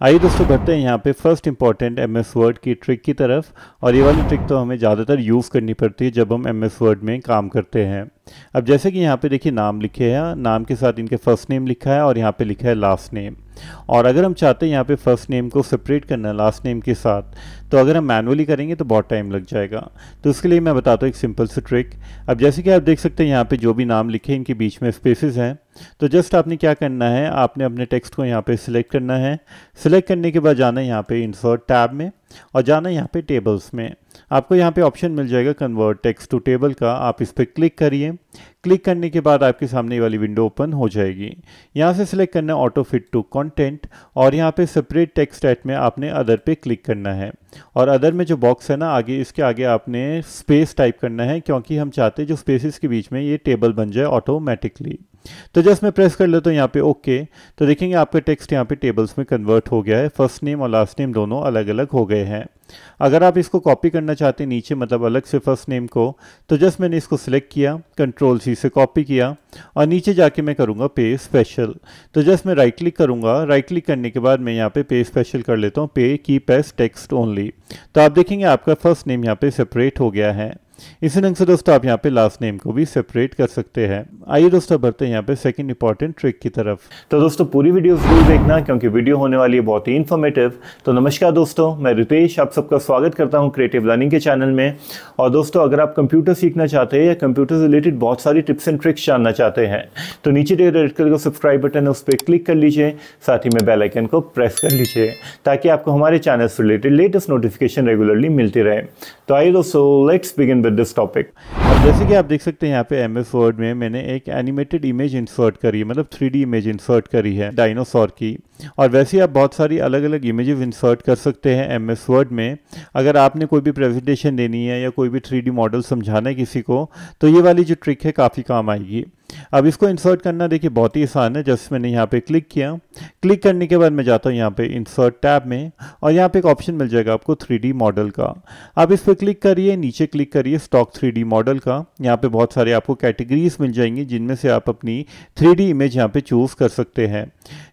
आइए दोस्तों बढ़ते हैं यहाँ पे first important M S Word की ट्रिक की तरफ़। और ये वाली ट्रिक तो हमें ज़्यादातर यूज़ करनी पड़ती है जब हम एम एस वर्ड में काम करते हैं। अब जैसे कि यहाँ पे देखिए नाम लिखे हैं, नाम के साथ इनके फ़र्स्ट नेम लिखा है और यहाँ पे लिखा है लास्ट नेम और अगर हम चाहते हैं यहाँ पे फ़र्स्ट नेम को सेपरेट करना लास्ट नेम के साथ तो अगर हम मैनुअली करेंगे तो बहुत टाइम लग जाएगा। तो उसके लिए मैं बताता हूँ एक सिंपल सी ट्रिक अब जैसे कि आप देख सकते हैं यहाँ पे जो भी नाम लिखे इनके बीच में स्पेसेस हैं। तो जस्ट आपने क्या करना है, आपने अपने टेक्स्ट को यहाँ पे सिलेक्ट करना है। सिलेक्ट करने के बाद जाना है यहाँ पे इंसर्ट टैब में और जाना है यहाँ पे टेबल्स में। आपको यहाँ पे ऑप्शन मिल जाएगा कन्वर्ट टेक्स्ट टू टेबल का। आप इस पर क्लिक करिए। क्लिक करने के बाद आपके सामने वाली विंडो ओपन हो जाएगी। यहाँ से सिलेक्ट करना है ऑटो फिट टू कंटेंट और यहाँ पे सेपरेट टेक्स्ट एट में आपने अदर पे क्लिक करना है। और अदर में जो बॉक्स है ना, आगे इसके आगे आपने स्पेस टाइप करना है क्योंकि हम चाहते हैं जो स्पेसिस के बीच में ये टेबल बन जाए ऑटोमेटिकली तो जस्ट मैं प्रेस कर लेता हूँ यहाँ पे ओके तो देखेंगे आपका टेक्स्ट यहाँ पे टेबल्स में कन्वर्ट हो गया है। फ़र्स्ट नेम और लास्ट नेम दोनों अलग अलग हो गए हैं। अगर आप इसको कॉपी करना चाहते हैं नीचे मतलब अलग से फ़र्स्ट नेम को तो जस्ट मैंने इसको सिलेक्ट किया कंट्रोल सी से कॉपी किया, और नीचे जाके मैं करूँगा पे स्पेशल तो जस्ट मैं राइट क्लिक करूँगा राइट क्लिक करने के बाद मैं यहाँ पे पे स्पेशल कर लेता हूँ पे की पेस टेक्स्ट ओनली तो आप देखेंगे आपका फ़र्स्ट नेम यहाँ पे सेपरेट हो गया है। इसी ढंग से दोस्तों आप यहाँ पे लास्ट नेम को भी सेपरेट कर सकते हैं। आइए दोस्तों बढ़ते हैं यहाँ पे सेकंड इंपॉर्टेंट ट्रिक की तरफ़। तो दोस्तों पूरी वीडियो ज़रूर देखना क्योंकि वीडियो होने वाली है बहुत ही इन्फॉर्मेटिव तो नमस्कार दोस्तों, मैं रितेश, आप सबका स्वागत करता हूँ क्रिएटिव लर्निंग के चैनल में। और दोस्तों अगर आप कंप्यूटर सीखना चाहते हैं या कंप्यूटर से रिलेटेड बहुत सारी टिप्स एंड ट्रिक्स जानना चाहते हैं तो नीचे रेड कलर का सब्सक्राइब बटन है, उस पर क्लिक कर लीजिए, साथ ही में बेल आइकन को प्रेस कर लीजिए, ताकि आपको हमारे चैनल से रिलेटेड लेटेस्ट नोटिफिकेशन रेगुलरली मिलती रहे। तो आइए दोस्तों let's begin with this topic अब जैसे कि आप देख सकते हैं यहाँ पे एम एस वर्ड में मैंने एक एनिमेटेड इमेज इंसर्ट करी है मतलब थ्री इमेज इंसर्ट करी है डायनासोर की। और वैसे आप बहुत सारी अलग अलग इमेजेस इंसर्ट कर सकते हैं एम एस वर्ड में। अगर आपने कोई भी प्रेजेंटेशन देनी है या कोई भी थ्री मॉडल समझाना है किसी को तो ये वाली जो ट्रिक है, काफ़ी काम आएगी। अब इसको इंसर्ट करना देखिए बहुत ही आसान है जस्ट मैंने यहाँ पे क्लिक किया। क्लिक करने के बाद मैं जाता हूँ यहाँ पे इंसर्ट टैब में और यहाँ पे एक ऑप्शन मिल जाएगा आपको थ्री मॉडल का। आप इस पर क्लिक करिए, नीचे क्लिक करिए स्टॉक थ्री मॉडल का। यहाँ पे बहुत सारे आपको कैटेगरीज मिल जाएँगी, जिनमें से आप अपनी थ्री इमेज यहाँ पर चूज़ कर सकते हैं।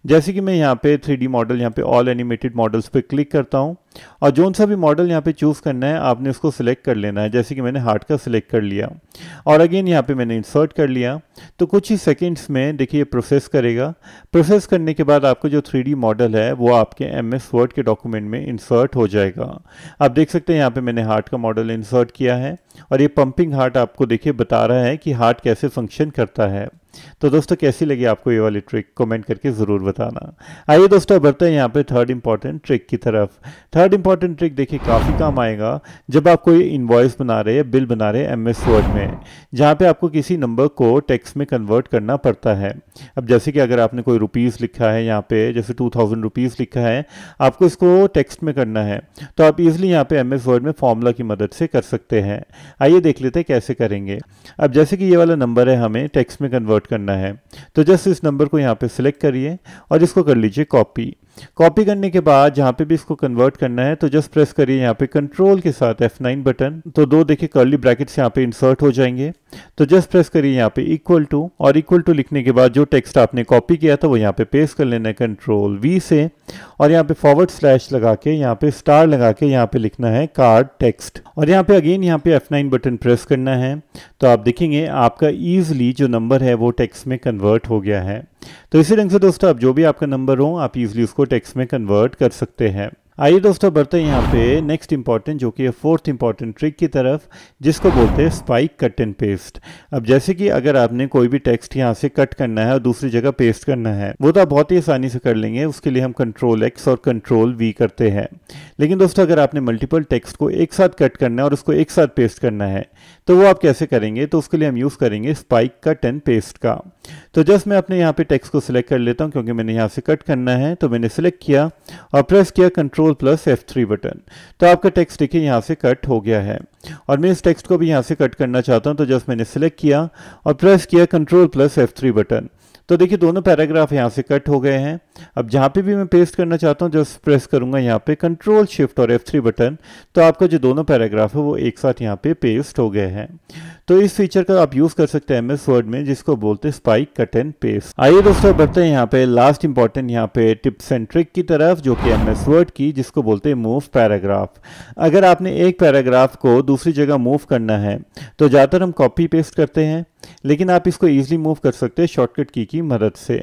जैसे कि मैं यहाँ पर थ्री मॉडल यहाँ पर ऑल एनिमेटेड मॉडल्स पे क्लिक करता हूँ। और जोन सा भी मॉडल यहाँ पे चूज़ करना है, आपने उसको सिलेक्ट कर लेना है। जैसे कि मैंने हार्ट का सिलेक्ट कर लिया। और अगेन यहाँ पे मैंने इंसर्ट कर लिया। तो कुछ ही सेकंड्स में देखिए प्रोसेस करेगा। प्रोसेस करने के बाद आपको जो थ्री मॉडल है, वो आपके एम एस वर्ड के डॉक्यूमेंट में इंसर्ट हो जाएगा। आप देख सकते हैं, यहाँ पर मैंने हार्ट का मॉडल इंसर्ट किया है। और ये पंपिंग हार्ट आपको देखिए बता रहा है कि हार्ट कैसे फ़ंक्शन करता है। तो दोस्तों, कैसी लगी आपको ये वाली ट्रिक कमेंट करके ज़रूर बताना। आइए दोस्तों, बढ़ते हैं यहाँ पे थर्ड इंपॉर्टेंट ट्रिक की तरफ़। थर्ड इंपॉर्टेंट ट्रिक देखिए, काफ़ी काम आएगा जब आप कोई इन्वॉइस बना रहे हैं बिल बना रहे हैं एम एस वर्ड में, जहाँ पे आपको किसी नंबर को टेक्स्ट में कन्वर्ट करना पड़ता है। अब जैसे कि अगर आपने कोई रुपीज़ लिखा है यहाँ पे, जैसे टू थाउज़ेंड रुपीज़ लिखा है, आपको इसको टेक्स्ट में करना है तो आप इजिली यहाँ पे एम एस वर्ड में फॉर्मूला की मदद से कर सकते हैं। आइए देख लेते हैं कैसे करेंगे। अब जैसे कि ये वाला नंबर है हमें टेक्स्ट में कन्वर्ट करना है। तो जस्ट इस नंबर को यहाँ पे सिलेक्ट करिए और इसको कर लीजिए कॉपी कॉपी करने के बाद जहाँ पे भी इसको कन्वर्ट करना है तो जस्ट प्रेस करिए यहाँ पे कंट्रोल के साथ F9 बटन तो दो देखिए कर्ली ब्रैकेट्स यहाँ पे इंसर्ट हो जाएँगे। तो जस्ट प्रेस करिए यहाँ पे इक्वल टू और इक्वल टू लिखने के बाद जो टेक्स्ट आपने कॉपी किया था, वो यहाँ पे पेस्ट कर लेना है कंट्रोल वी से। और यहाँ पे फॉरवर्ड स्लैश लगा के, यहाँ पे स्टार लगा के यहाँ पे लिखना है कार्ड टेक्स्ट और यहाँ पे अगेन यहाँ पे F9 बटन प्रेस करना है। तो आप देखेंगे आपका ईजिली जो नंबर है, वो टेक्स्ट में कन्वर्ट हो गया है। तो इसी ढंग से दोस्तों, आप जो भी आपका नंबर हो, आप इजीली उसको टेक्स्ट में कन्वर्ट कर सकते हैं। आइए दोस्तों, बढ़ते हैं यहाँ पे नेक्स्ट इंपॉर्टेंट जो कि है फोर्थ इंपॉर्टेंट ट्रिक की तरफ़, जिसको बोलते हैं स्पाइक कट एंड पेस्ट अब जैसे कि अगर आपने कोई भी टेक्स्ट यहाँ से कट करना है और दूसरी जगह पेस्ट करना है, वो तो आप बहुत ही आसानी से कर लेंगे, उसके लिए हम कंट्रोल एक्स और कंट्रोल वी करते हैं। लेकिन दोस्तों, अगर आपने मल्टीपल टेक्स्ट को एक साथ कट करना है और उसको एक साथ पेस्ट करना है तो वो आप कैसे करेंगे? तो उसके लिए हम यूज़ करेंगे स्पाइक कट एंड पेस्ट का। तो जस्ट मैं अपने यहाँ पे टेक्स्ट को सिलेक्ट कर लेता हूँ, क्योंकि मैंने यहाँ से कट करना है तो मैंने सिलेक्ट किया और प्रेस किया कंट्रोल प्लस F3 बटन तो आपका टेक्स्ट देखिए यहाँ से कट हो गया है। और मैं इस टेक्स्ट को भी यहाँ से कट करना चाहता हूँ तो जस्ट मैंने सिलेक्ट किया और प्रेस किया कंट्रोल प्लस F3 बटन तो देखिए दोनों पैराग्राफ यहाँ से कट हो गए हैं। अब जहाँ पे भी मैं पेस्ट करना चाहता हूँ, जस्ट प्रेस करूँगा यहाँ पे कंट्रोल शिफ्ट और F3 बटन तो आपका जो दोनों पैराग्राफ है, वो एक साथ यहाँ पे पेस्ट हो गए हैं। तो इस फीचर का आप यूज़ कर सकते हैं एम एस वर्ड में, जिसको बोलते हैं स्पाइक कट एंड पेस्ट आइए दोस्तों बढ़ते हैं यहाँ पे लास्ट इंपॉर्टेंट यहाँ पे टिप्स एंड ट्रिक की तरफ़, जो कि एम एस वर्ड की, जिसको बोलते हैं मूव पैराग्राफ अगर आपने एक पैराग्राफ को दूसरी जगह मूव करना है तो ज़्यादातर हम कॉपी पेस्ट करते हैं, लेकिन आप इसको ईजिली मूव कर सकते हैं शॉर्टकट की की मदद से।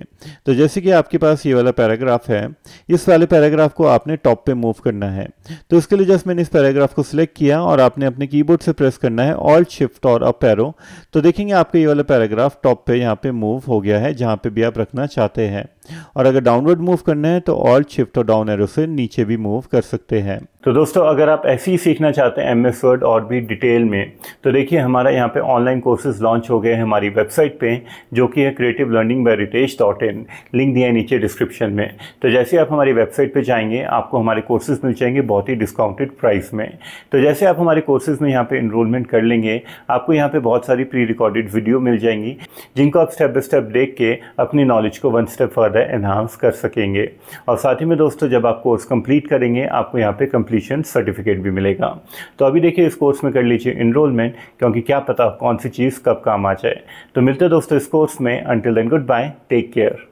तो जैसे कि आपके पास ये वाला पैराग्राफ है, इस वाले पैराग्राफ को आपने टॉप पे मूव करना है। तो इसके लिए जस्ट मैंने इस पैराग्राफ को सिलेक्ट किया और आपने अपने कीबोर्ड से प्रेस करना है ऑल शिफ्ट और अप एरो तो देखेंगे आपके ये वाला पैराग्राफ टॉप पे यहाँ पे मूव हो गया है, जहाँ पे भी आप रखना चाहते हैं। और अगर डाउनवर्ड मूव करना है तो ऑल शिफ्ट और डाउन एरो से नीचे भी मूव कर सकते हैं। तो दोस्तों, अगर आप ऐसे ही सीखना चाहते हैं एम एस वर्ड और भी डिटेल में तो देखिए हमारा यहाँ पे ऑनलाइन कोर्सेज लॉन्च हो गए हैं हमारी वेबसाइट पे, जो कि है creative learning by Ritesh dot in link दिया है नीचे डिस्क्रिप्शन में। तो जैसे आप हमारी वेबसाइट पे जाएँगे, आपको हमारे कोर्सेज मिल जाएँगे बहुत ही डिस्काउंटेड प्राइस में। तो जैसे आप हमारे कोर्सेज में यहाँ पर इनरोलमेंट कर लेंगे, आपको यहाँ पर बहुत सारी प्री रिकॉर्डेड वीडियो मिल जाएँगी, जिनको आप स्टेप बाय स्टेप देख के अपनी नॉलेज को वन स्टेप फर्दर एनहांस कर सकेंगे। और साथ ही में दोस्तों, जब आप कोर्स कंप्लीट करेंगे, आपको यहाँ पे कंप्लीशन सर्टिफिकेट भी मिलेगा। तो अभी देखिए इस कोर्स में कर लीजिए इनरोलमेंट क्योंकि क्या पता कौन सी चीज़ कब काम आ जाए। तो मिलते दोस्तों इस कोर्स में। Until then good bye take care